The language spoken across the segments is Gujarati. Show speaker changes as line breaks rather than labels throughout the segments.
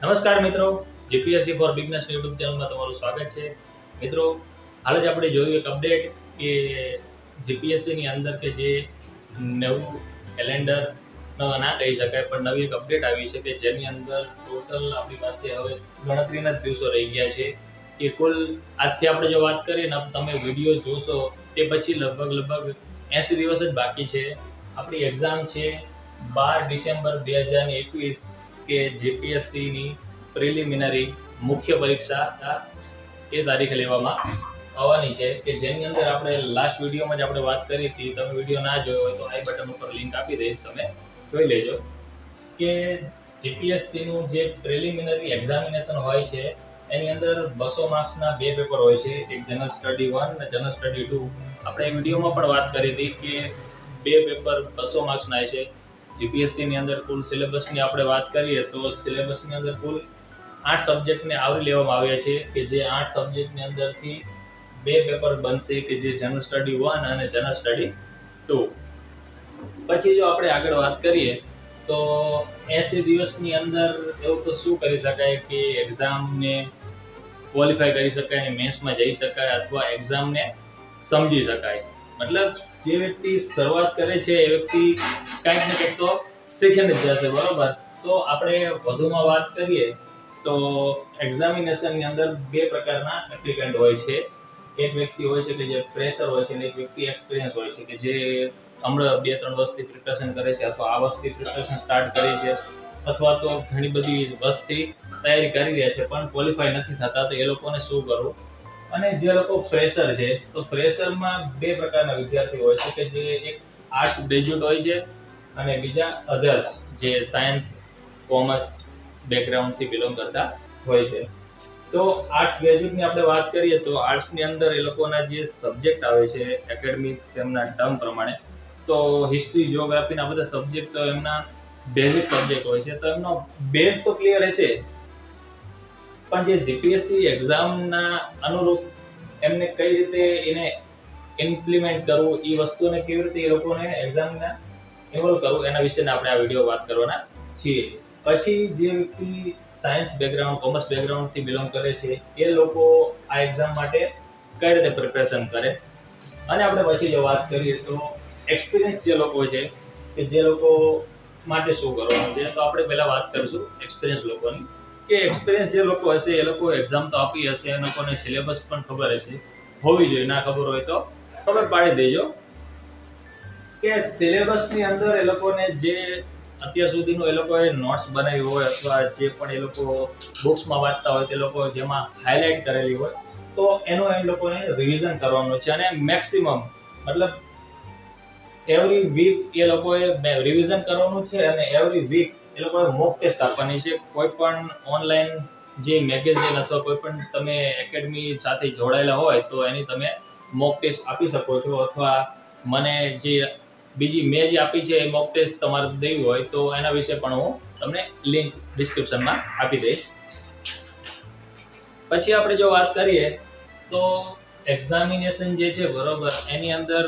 નમસ્કાર મિત્રો, જીપીએસસી ફોર બિઝનેસ યુટ્યુબ ચેનલમાં તમારું સ્વાગત છે. મિત્રો, હાલ જ આપણે જોયું એક અપડેટ કે જીપીએસસીની અંદર કે જે નવું કેલેન્ડર ના કહી શકાય, પણ નવી એક અપડેટ આવી છે કે જેની અંદર ટોટલ આપણી પાસે હવે ગણતરીના જ દિવસો રહી ગયા છે. કે કુલ આજથી આપણે જો વાત કરીએ ને, તમે વીડિયો જોશો તે પછી લગભગ લગભગ એંસી દિવસ જ બાકી છે. આપણી એક્ઝામ છે બાર ડિસેમ્બર બે હજાર એકવીસ. કે જીપીએસસીની પ્રિલિમિનરી મુખ્ય પરીક્ષા એ તારીખે લેવામાં આવવાની છે કે જેની અંદર આપણે લાસ્ટ વિડીયોમાં જ આપણે વાત કરી હતી. તમે વીડિયો ના જોયો હોય તો આઈ બટન ઉપર લિંક આપી દઈશ, તમે જોઈ લેજો. કે જીપીએસસીનું જે પ્રિલિમિનરી એક્ઝામિનેશન હોય છે, એની અંદર બસો માર્ક્સના બે પેપર હોય છે. એક જનરલ સ્ટડી વન અને જનરલ સ્ટડી ટુ આપણે વિડીયોમાં પણ વાત કરી હતી કે બે પેપર બસો માર્ક્સના છે જીપીએસસીની અંદર કુલ સિલેબસની આપણે વાત કરીએ તો સિલેબસની અંદર કુલ આઠ સબ્જેક્ટને આવરી લેવામાં આવ્યા છે કે જે આઠ સબ્જેક્ટની અંદરથી બે પેપર બનશે કે જે જનરલ સ્ટડી વન અને જનરલ સ્ટડી ટુ પછી જો આપણે આગળ વાત કરીએ તો એસી દિવસની અંદર એવું તો શું કરી શકાય કે એક્ઝામને ક્વોલિફાય કરી શકાય મેન્સમાં જઈ શકાય અથવા એક્ઝામને સમજી શકાય. મતલબ જે વ્યક્તિ શરૂઆત કરે છે, એ વ્યક્તિ કંઈક ને કંઈક તો શીખીને જ જશે, બરોબર? તો આપણે વધુમાં વાત કરીએ તો એક્ઝામિનેશનની અંદર બે પ્રકારના એપ્લિકન્ટ હોય છે. એક વ્યક્તિ હોય છે કે જે ફ્રેશર હોય છે અને એક વ્યક્તિ એક્સપિરિયન્સ હોય છે કે જે હમણાં બે ત્રણ વર્ષથી પ્રિપરેશન કરે છે અથવા આ વર્ષથી પ્રિપરેશન સ્ટાર્ટ કરી છે અથવા તો ઘણી બધી વર્ષથી તૈયારી કરી રહ્યા છે, પણ ક્વોલિફાય નથી થતા, તો એ લોકોને શું કરવું? અને જે લોકો ફ્રેશર છે, તો ફ્રેશરમાં બે પ્રકારના વિદ્યાર્થી હોય છે, કે જે એક આર્ટ્સ ગ્રેજ્યુએટ હોય છે અને બીજા અધર્સ જે સાયન્સ કોમર્સ બેકગ્રાઉન્ડથી બિલોંગ કરતા હોય છે. તો આર્ટ્સ ગ્રેજ્યુએટની આપણે વાત કરીએ, તો આર્ટ્સની અંદર એ લોકોના જે સબ્જેક્ટ આવે છે એકેડમિક તેમના ટર્મ પ્રમાણે, તો હિસ્ટ્રી જિયોગ્રાફીના બધા સબ્જેક્ટ તો એમના બેઝિક સબ્જેક્ટ હોય છે, તો એમનો બેઝ તો ક્લિયર હશે. પણ જે જીપીએસસી એક્ઝામના અનુરૂપ એમને કઈ રીતે એને ઇમ્પ્લિમેન્ટ કરવું એ વસ્તુને કેવી રીતે એ લોકોને એક્ઝામના ઇન્વોલ્વ કરવું, એના વિશેને આપણે આ વીડિયો વાત કરવાના છીએ. પછી જે વ્યક્તિ સાયન્સ બેકગ્રાઉન્ડ કોમર્સ બેકગ્રાઉન્ડથી બિલોંગ કરે છે, એ લોકો આ એક્ઝામ માટે કઈ રીતે પ્રિપેરેશન કરે? અને આપણે પછી જો વાત કરીએ તો એક્સપિરિયન્સ જે લોકો છે, કે જે લોકો માટે શું કરવાનું છે, તો આપણે પહેલાં વાત કરીશું એક્સપિરિયન્સ લોકોની. કે એક્સપિરિયન્સ જે લોકો હશે, એ લોકો એક્ઝામ તો આપી હશે એ લોકોને સિલેબસ પણ ખબર હશે. હોવી જોઈએ, ના ખબર હોય તો ખબર પાડી દેજો. કે સિલેબસની અંદર એ લોકોને જે અત્યાર સુધીનું એ લોકોએ નોટ્સ બનાવી હોય અથવા જે પણ એ લોકો બુક્સમાં વાંચતા હોય, તે લોકો જેમાં હાઇલાઇટ કરેલી હોય, તો એનું એ લોકોને રિવિઝન કરવાનું છે. અને મેક્સિમમ મતલબ એવરી વીક એ લોકોએ રિવિઝન કરવાનું છે અને એવરી વીક એ લોકોએ મોક ટેસ્ટ આપવાની છે. કોઈ પણ ઓનલાઈન જે મેગેઝિન અથવા કોઈ પણ તમે એકેડમી સાથે જોડાયેલા હોય તો એની તમે મોક ટેસ્ટ આપી શકો છો અથવા મને જે બીજી મેં જે આપી છે એ મોક ટેસ્ટ તમારે દેવી હોય તો એના વિશે પણ હું તમને લિંક ડિસ્ક્રિપ્શનમાં આપી દઈશ. પછી આપણે જો વાત કરીએ તો એક્ઝામિનેશન જે છે બરોબર એની અંદર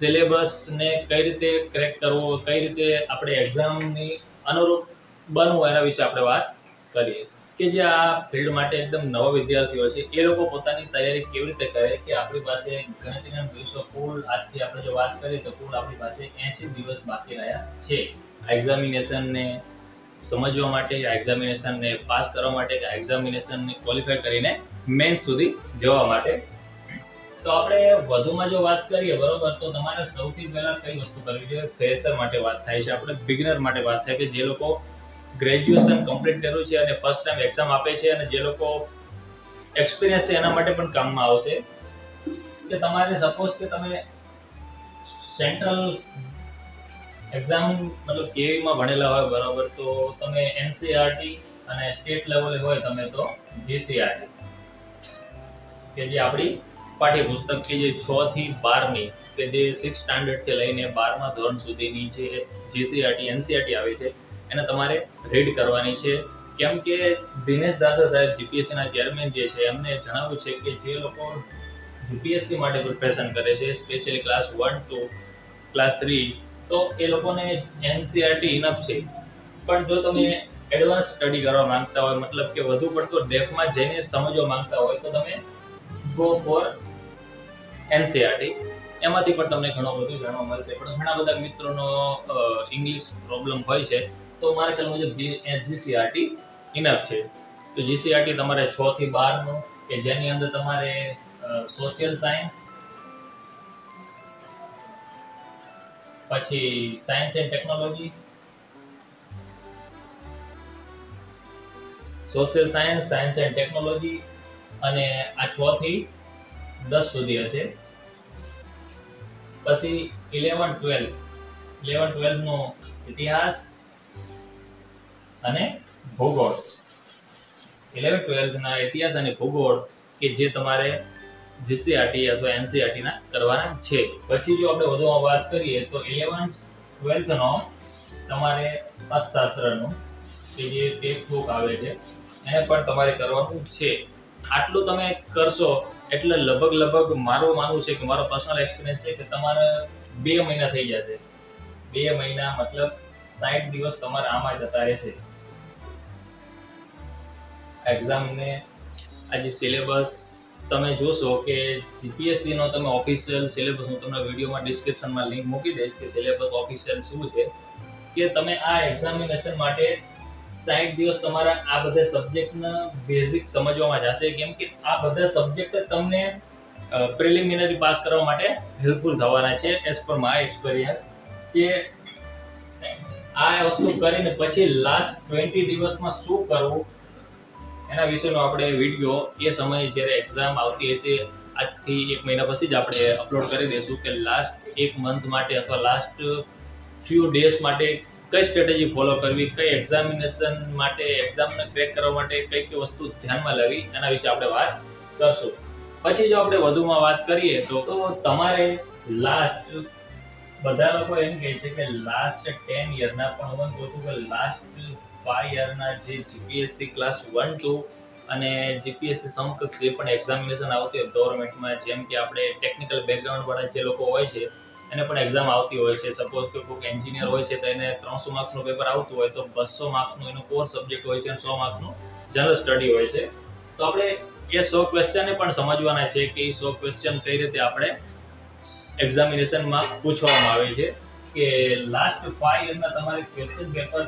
સિલેબસને કઈ રીતે ક્રેક કરવો, કઈ રીતે આપણે એક્ઝામની અનુરૂપ બનવું એના વિશે આપણે વાત કરીએ. કે જે આ ફિલ્ડ માટે એકદમ નવા વિદ્યાર્થીઓ છે, એ લોકો પોતાની તૈયારી કેવી રીતે કરે કે આપણી પાસે ગણતરીના દિવસો કુલ, આજથી આપણે જો વાત કરીએ તો કુલ આપણી પાસે એંસી દિવસ બાકી રહ્યા છે. એક્ઝામિનેશનને સમજવા માટે એક્ઝામિનેશનને પાસ કરવા માટે કે એક્ઝામિનેશનને ક્વોલિફાય કરીને મેન સુધી જવા માટે તો આપણે વધુમાં જો વાત કરીએ, બરોબર, તો તમારે સૌથી પહેલા કઈ વસ્તુ કરવી જોઈએ? ફ્રેશર માટે વાત થાય છે. આપણે બિગનર માટે વાત થાય કે જે લોકો ગ્રેજ્યુએશન કમ્પ્લીટ કર્યું છે અને ફર્સ્ટ ટાઈમ એક્ઝામ આપે છે અને જે લોકો એક્સપિરિયન્સ છે એના માટે પણ કામમાં આવશે. કે તમારે સપોઝ કે તમે સેન્ટ્રલ એક્ઝામ મતલબ કેવીમાં ભણેલા હોય, બરાબર, તો તમે એનસીઆરટી અને સ્ટેટ લેવલે હોય તમે તો જીસીઆરટી કે જે આપણી પાઠ્યપુસ્તક કે જે છ થી બારની કે જે સિક્સ સ્ટાન્ડર્ડથી લઈને બારમા ધોરણ સુધીની જે જીસીઆરટી એનસીઆરટી આવી છે, એને તમારે રીડ કરવાની છે. કેમ કે દિનેશ દાસર સાહેબ જીપીએસસીના ચેરમેન જે છે, એમને જણાવ્યું છે કે જે લોકો જીપીએસસી માટે પ્રિપેરેશન કરે છે specially class one two class three તો એ લોકોને એનસીઆરટી ઇનફ છે. પણ જો તમે એડવાન્સ સ્ટડી કરવા માંગતા હોય, મતલબ કે વધુ પડતો ડેપમાં જઈને સમજવા માંગતા હોય, તો તમે ગો ફોર એનસીઆરટી. એમાંથી પણ તમને ઘણું બધું જાણવા મળશે. પણ ઘણા બધા મિત્રોનો ઇંગ્લિશ પ્રોબ્લેમ હોય છે, તો મારા ખ્યાલ મુજબ જીસીઆરટી ઇનફ છે. તો જીસીઆરટી તમારે છ થી બારનું કે જેની અંદર તમારે સોશિયલ સાયન્સ પછી science and technology social science science and technology અને આ છ થી દસ સુધી હશે. પછી ઇલેવન ટ્વેલ્વ ઇલેવન ટ્વેલ્વનો ઇતિહાસ અને ભૂગોળ. ઇલેવન ટ્વેલ્થના ઇતિહાસ અને ભૂગોળ કે જે તમારે જીસીઆરટી અથવા એનસીઆરટી ના કરવાના છે. પછી જો આપણે વધુમાં વાત કરીએ તો ઇલેવન ટ્વેલ્થનો તમારે અર્થશાસ્ત્રનું કે જે ટેક્સ્ટ બુક આવે છે, એને પણ તમારે કરવાનું છે. આટલું તમે કરશો એટલે લગભગ લગભગ મારું માનવું છે કે મારો પર્સનલ એક્સપિરિયન્સ છે કે તમારે બે મહિના થઈ જશે બે મહિના મતલબ સાઠ દિવસ તમારે આમાં જતા રહેશે. એક્ઝામને આજે સિલેબસ તમે જોશો કે જીપીએસસીનો તમે ઓફિશિયલ સિલેબસ હું તમને વિડીયોમાં ડિસ્ક્રિપ્શનમાં લિંક મૂકી દઈશ કે સિલેબસ ઓફિશિયલ શું છે. કે તમે આ એક્ઝામિનેશન માટે સાઠ દિવસ તમારા આ બધા સબ્જેક્ટના બેઝિક સમજવામાં જશે. કેમ કે આ બધા સબ્જેક્ટ તમને પ્રિલિમિનરી પાસ કરવા માટે હેલ્પફુલ થવાના છે એઝ પર માય એક્સપિરિયન્સ કે આ વસ્તુ કરીને પછી લાસ્ટ ટ્વેન્ટી દિવસમાં શું કરવું? એના વિશેનો આપણે વીડિયો એ સમયે જ્યારે એક્ઝામ આવતી હશે, આજથી એક મહિના પછી જ આપણે અપલોડ કરી દઈશું કે લાસ્ટ એક મંથ માટે અથવા લાસ્ટ ફ્યુ ડેઝ માટે કઈ સ્ટ્રેટેજી ફોલો કરવી, કઈ એક્ઝામિનેશન માટે એક્ઝામને ક્રેક કરવા માટે કઈ કઈ વસ્તુ ધ્યાનમાં લેવી, એના વિશે આપણે વાત કરશું. પછી જો આપણે વધુમાં વાત કરીએ, તો તમારે લાસ્ટ બધા લોકો એમ કહે છે કે લાસ્ટ ટેન યરના પણ હું કહું છું કે લાસ્ટ ફાઈવ યરના જે જીપીએસસી ક્લાસ વન ટુ અને જીપીએસસી સમકક્ષ જે પણ એક્ઝામિનેશન આવતી હોય ગવર્મેન્ટમાં જેમ કે આપણે ટેકનિકલ બેકગ્રાઉન્ડ વાળા જે લોકો હોય છે એને પણ એક્ઝામ આવતી હોય છે. સપોઝ કે કોઈક એન્જિનિયર હોય છે તો એને ત્રણસો માર્ક્સનું પેપર આવતું હોય તો બસો માર્ક્સનું એનું કોર સબ્જેક્ટ હોય છે અને સો માર્ક્સનું જનરલ સ્ટડી હોય છે. તો આપણે એ સો ક્વેશ્ચનને પણ સમજવાના છે કે એ સો ક્વેશ્ચન કઈ રીતે આપણે એક્ઝામિનેશનમાં પૂછવામાં આવે છે. કે લાસ્ટ ફાઈવ યરના તમારે ક્વેશ્ચન પેપર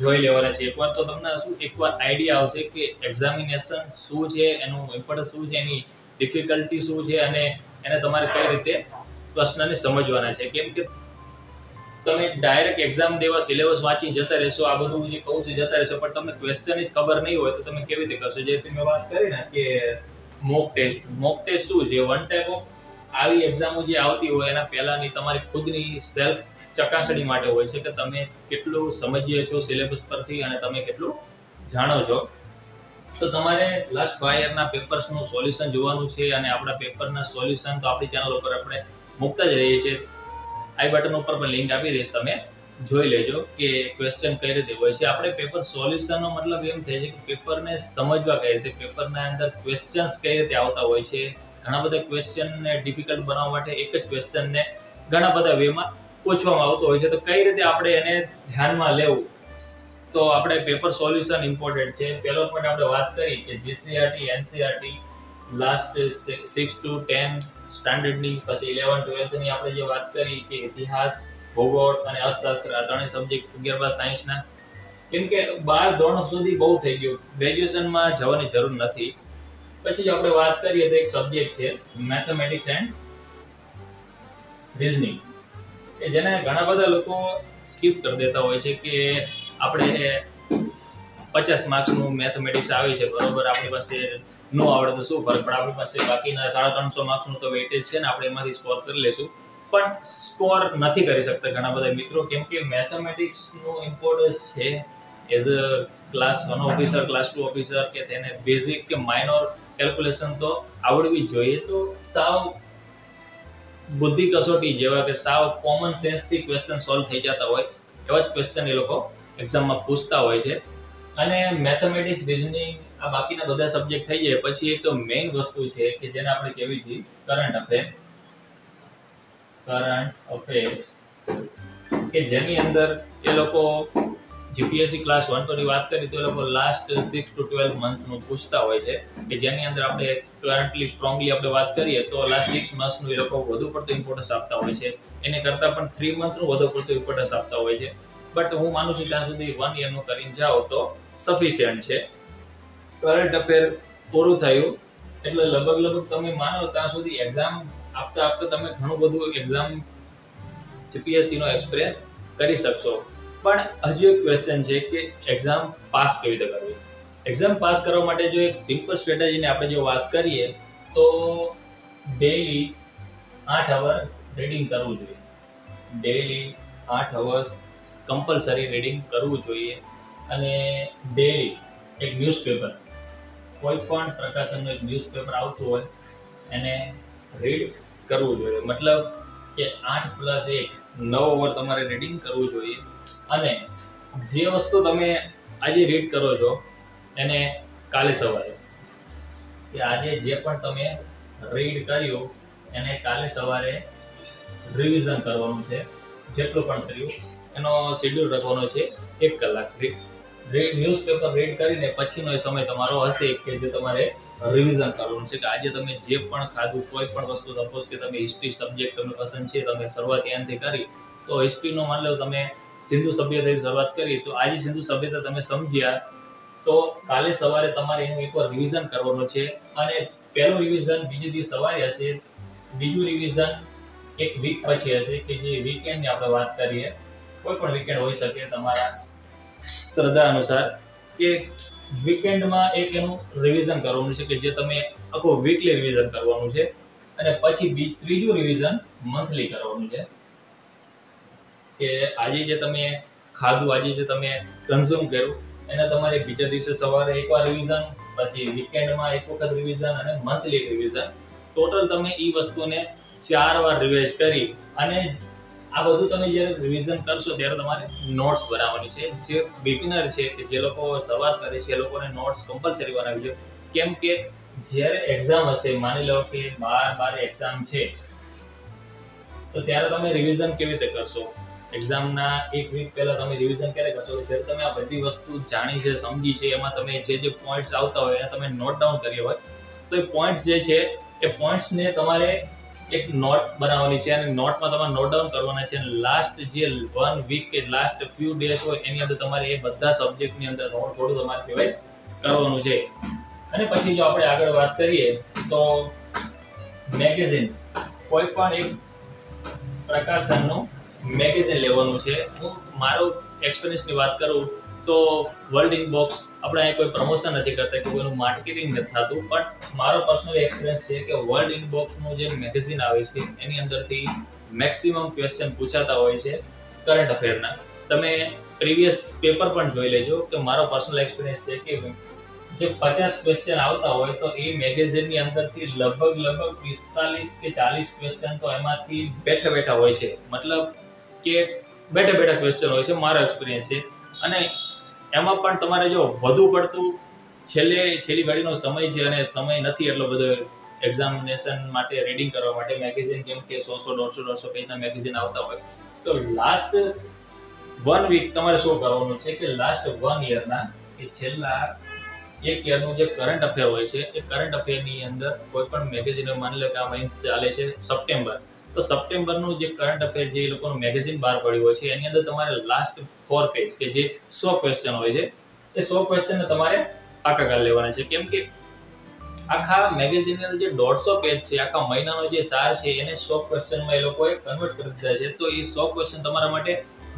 જોઈ લેવાના છે. એકવાર તો તમને શું એકવાર આઈડિયા આવશે કે એક્ઝામિનેશન શું છે, એનું ઇમ્પોર્ટન્સ શું છે, એની ડિફિકલ્ટી શું છે અને એને તમારે કઈ રીતે પ્રશ્નને સમજવાના છે. કેમ કે તમે ડાયરેક્ટ એક્ઝામ દેવા સિલેબસ વાંચી જતા રહેશો, આ બધું જે કહું છું, જતા રહેશો, પણ તમને ક્વેશ્ચન જ ખબર નહીં હોય તો તમે કેવી રીતે કરશો? જે મેં વાત કરી ને કે મોક ટેસ્ટ મોક ટેસ્ટ શું છે? વન ટાઈપ ઓફ આવી એક્ઝામો જે આવતી હોય, એના પહેલાની તમારી ખુદની સેલ્ફ ચકાસણી માટે હોય છે કે તમે કેટલું સમજીએ છો સિલેબસ પરથી અને તમે કેટલું જાણો છો. તો તમારે લાસ્ટ ફાયરના પેપર્સનું સોલ્યુશન જોવાનું છે અને આપણા પેપરના સોલ્યુશન તો આપણી ચેનલ ઉપર આપણે મૂકતા જ રહીએ છીએ આઈ બટન ઉપર પણ લિંક આપી દઈશ તમે. જોઈ લેજો કે ક્વેશ્ચન કઈ રીતે હોય છે. આપણે પેપર સોલ્યુશનનો મતલબ એમ થાય છે કે પેપરને સમજવા કઈ રીતે પેપરના અંદર ક્વેશ્ચન્સ કઈ રીતે આવતા હોય છે. ઘણા બધા ક્વેશ્ચનને ડિફિકલ્ટ બનાવવા માટે એક જ ક્વેશ્ચનને ઘણા બધા વેમાં પૂછવામાં આવતો હોય છે. તો કઈ રીતે આપણે એને ધ્યાનમાં લેવું? તો આપણે પેપર સોલ્યુશન ઇમ્પોર્ટન્ટ છે. પહેલો પોઈન્ટ આપણે વાત કરી કે GCERT NCERT last six to ten સ્ટાન્ડર્ડની પછી ઇલેવન ટ્વેલ્થની આપણે જે વાત કરી કે ઇતિહાસ, ભૂગોળ અને અર્થશાસ્ત્ર, આ ત્રણેય સબ્જેક્ટ અગિયાર બાદ સાયન્સના કેમ કે બાર ધોરણ સુધી બહુ થઈ ગયું. ગ્રેજ્યુએશનમાં જવાની જરૂર નથી. પછી જો આપણે વાત કરીએ તો એક સબ્જેક્ટ છે મેથેમેટિક્સ એન્ડ રિઝનિંગ કે જેને ઘણા બધા લોકો સ્કીપ કરી દેતા હોય છે કે આપણે પચાસ માર્ક્સનું મેથેમેટિક્સ આવે છે, બરોબર? આપણી પાસે નો આવડે શું ફરક? પણ આપણી પાસે બાકીના સાડા ત્રણસો માર્ક્સનું તો વેટેજ છે ને, આપણે એમાંથી સ્કોર કરી લેશું પણ સ્કોર નથી કરી શકતા ઘણા બધા મિત્રો, કેમ કે મેથેમેટિક્સનું ઇમ્પોર્ટન્સ છે as a class one officer class two officer કે તેને બેઝિક કે માઇનોર કેલ્ક્યુલેશન તો આવડવી જોઈએ. તો સાવ બુદ્ધિ કસોટી જેવા કે સાવ કોમન સેન્સથી ક્વેશ્ચન સોલ્વ થઈ જતા હોય, એવા જ ક્વેશ્ચન એ લોકો એક્ઝામમાં પૂછતા હોય છે. અને મેથેમેટિક્સ રિઝનિંગ આ બાકીના બધા સબ્જેક્ટ થઈ જાય. પછી એક મેઇન વસ્તુ છે કે જેને આપણે કેવી છે કરંટ અફેર કરંટ અફેર્સ કે જેની અંદર એ લોકો જીપીએસસી ક્લાસ વન ટુની વાત કરી, તો એ લોકો લાસ્ટ સિક્સ ટુ ટ્વેલ્વ મંથનું પૂછતા હોય છે કે જેની અંદર આપણે કરન્ટલી સ્ટ્રોંગલી આપણે વાત કરીએ, તો લાસ્ટ સિક્સ મંથનું એ લોકો વધુ પડતું ઇમ્પોર્ટન્સ આપતા હોય છે. એને કરતાં પણ થ્રી મંથનું વધુ પડતું ઇમ્પોર્ટન્સ આપતા હોય છે. બટ હું માનું છું ત્યાં સુધી વન યરનું કરીને જાઓ તો સફિશિયન્ટ છે. કરંટ અફેર પૂરું થયું. એટલે લગભગ લગભગ તમે માનો ત્યાં સુધી એક્ઝામ આપતા આપતા તમે ઘણું બધું એક્ઝામ જીપીએસસીનો એક્સપ્રેસ કરી શકશો. પણ હજુ એક ક્વેશ્ચન છે કે એક્ઝામ પાસ કેવી રીતે કરવી? એક્ઝામ પાસ કરવા માટે જો એક સિમ્પલ સ્ટ્રેટેજીની આપણે જો વાત કરીએ, તો ડેઈલી આઠ અવર રીડિંગ કરવું જોઈએ. ડેઈલી આઠ અવર્સ કમ્પલસરી રીડિંગ કરવું જોઈએ. અને ડેઈલી એક ન્યૂઝપેપર કોઈ પણ પ્રકાશનનું એક ન્યૂઝપેપર આવતું હોય, એને રીડ કરવું જોઈએ. મતલબ કે આઠ પ્લસ એક, નવ ઓવર તમારે રીડિંગ કરવું જોઈએ. અને જે વસ્તુ તમે આજે રીડ કરો છો, એને કાલે સવારે. કે આજે જે પણ તમે રીડ કર્યું, એને કાલે સવારે રિવિઝન કરવાનું છે. જેટલું પણ કર્યું, એનો શેડ્યુલ રાખવાનો છે એક કલાક. ન્યૂઝપેપર રીડ કરીને પછીનો સમય તમારો હશે કે જે તમારે રિવિઝન કરવાનું છે. કે આજે તમે જે પણ ખાધું, કોઈ પણ વસ્તુ સપોઝ કે તમે હિસ્ટ્રી સબ્જેક્ટ તમને પસંદ છે, તમે શરૂઆત ત્યાંથી કરી, તો હિસ્ટ્રીનો માન લો તમે સિંધુ સભ્યતાની શરૂઆત કરી, તો આજે સિંધુ સભ્યતા તમે સમજ્યા, તો કાલે સવારે તમારે એનું એકવાર રિવિઝન કરવાનું છે. અને પહેલું રિવિઝન બીજે દિવસ સવારે હશે, બીજું રિવિઝન એક વીક પછી હશે કે જે વીકેન્ડની આપણે વાત કરીએ, કોઈ પણ વીકેન્ડ હોઈ શકે તમારા શ્રદ્ધા અનુસાર કે વીકેન્ડમાં એક એનું રિવિઝન કરવાનું છે કે જે તમે આખું વીકલી રિવિઝન કરવાનું છે અને પછી ત્રીજું રિવિઝન મંથલી કરવાનું છે. કે આજે જે તમે ખાધું, આજે જે તમે કન્ઝ્યુમ કર્યું, એને તમારે બીજા દિવસે સવારે એકવાર રિવિઝન પછી વીકેન્ડમાં એક વખત રિવિઝન અને મંથલી રિવિઝન ટોટલ તમે એ વસ્તુને ચાર વાર રિવાઇઝ કરી અને આ બધું તમે જ્યારે રિવિઝન કરશો ત્યારે તમારે નોટ્સ બનાવવાની છે. જે બિગિનર છે કે જે લોકો શરૂઆત કરે છે, એ લોકોને નોટ્સ કમ્પલસરી બનાવી જોઈએ. કેમ કે જ્યારે એક્ઝામ હશે, માની લો કે બાર બાર એક્ઝામ છે, તો ત્યારે તમે રિવિઝન કેવી રીતે કરશો? એક્ઝામના એક વીક પહેલા તમે રિવિઝન ક્યારે કરશો? જ્યારે તમે આ બધી વસ્તુ જાણી છે, સમજી છે, એમાં તમે જે જે પોઈન્ટ્સ આવતા હોય એ તમે નોટ ડાઉન કર્યા હોય, તો એ પોઈન્ટ્સ જે છે, એ પોઈન્ટ્સને તમારે એક નોટ બનાવવાની છે અને નોટમાં તમારે નોટ ડાઉન કરવાના છે. અને લાસ્ટ જે વન વીક કે લાસ્ટ ફ્યુ ડેઝ હોય, એની અંદર તમારે એ બધા સબ્જેક્ટની અંદર નોટ થોડું તમારે રિવાઇઝ કરવાનું છે. અને પછી જો આપણે આગળ વાત કરીએ, તો મેગેઝિન કોઈ પણ એક પ્રકાશનનું મેગેઝિન લેવાનું છે. હું મારો એક્સપિરિયન્સની વાત કરું તો વર્લ્ડ ઇનબોક્સ આપણે અહીં કોઈ પ્રમોશન નથી કરતા કે કોઈનું માર્કેટિંગ નથી થતું, પણ મારો પર્સનલ એક્સપિરિયન્સ છે કે વર્લ્ડ ઇન બોક્સનું જે મેગેઝિન આવે છે, એની અંદરથી મેક્સિમમ ક્વેશ્ચન પૂછાતા હોય છે કરંટ અફેરના તમે પ્રીવિયસ પેપર પણ જોઈ લેજો કે મારો પર્સનલ એક્સપિરિયન્સ છે કે જે પચાસ ક્વેશ્ચન આવતા હોય તો એ મેગેઝિનની અંદરથી લગભગ લગભગ પિસ્તાલીસ કે ચાલીસ ક્વેશ્ચન તો એમાંથી બેઠા બેઠા હોય છે. મતલબ કે બેઠા બેઠા ક્વેશ્ચન હોય છે, મારો એક્સપિરિયન્સ છે. અને એમાં પણ તમારે જો વધુ પડતું છેલ્લે, છેલ્લી ઘડીનો સમય છે અને સમય નથી એટલો બધો એક્ઝામિનેશન માટે રીડિંગ કરવા માટે મેગેઝિન કેમ કે સો સો, દોઢસો દોઢસો પેજના મેગેઝિન આવતા હોય. તો લાસ્ટ વન વીક તમારે શું કરવાનું છે કે લાસ્ટ વન યરના કે છેલ્લા એક યરનું જે કરંટ અફેર હોય છે, એ કરંટ અફેરની અંદર કોઈ પણ મેગેઝિન માની લો કે આ મહિને ચાલે છે સપ્ટેમ્બર તો સપ્ટેમ્બરનું જે કરંટ અફેર જે લોકોનું મેગેઝિન બહાર પડ્યું હોય છે, એની અંદર તમારે લાસ્ટ ફોર પેજ કે જે સો ક્વેશ્ચન હોય છે, એ સો ક્વેશ્ચનને તમારે પાકા કરી લેવાના છે. કેમ કે આખા મેગેઝિનની અંદર જે દોઢસો પેજ છે, આખા મહિનાનો જે સાર છે, એને સો ક્વેશ્ચનમાં એ લોકોએ કન્વર્ટ કરી દીધા છે. તો એ સો ક્વેશ્ચન તમારા માટે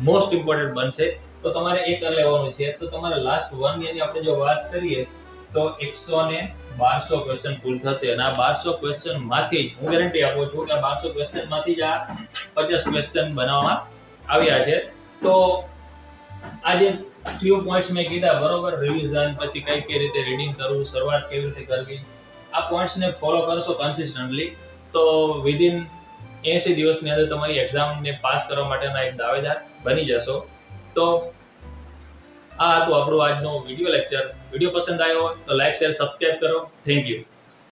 મોસ્ટ ઇમ્પોર્ટન્ટ બનશે. તો તમારે એ કરી લેવાનું છે. તો તમારે લાસ્ટ વન યરની આપણે જો વાત કરીએ, તો એકસો ને બારસો ક્વેશ્ચન ફૂલ થશે અને આ બારસો ક્વેશ્ચનમાંથી હું ગેરંટી આપું છું કે બારસો ક્વેશ્ચનમાંથી જ આ પચાસ ક્વેશ્ચન બનાવવામાં આવ્યા છે. તો આ જે ફ્યુ પોઈન્ટ્સ મેં કીધા, બરોબર? રિવિઝન પછી કઈ કઈ રીતે રીડિંગ કરવું, શરૂઆત કેવી રીતે કરવી? આ પોઈન્ટ્સને ફોલો કરશો કન્સિસ્ટન્ટલી તો વિધિન એસી દિવસની અંદર તમારી એક્ઝામને પાસ કરવા માટેના એક દાવેદાર બની જશો. તો આ હતું આપણું આજનો વીડિયો લેક્ચર વીડિયો પસંદ આવ્યો હોય તો લાઈક શેર સબસ્ક્રાઈબ કરો. Thank you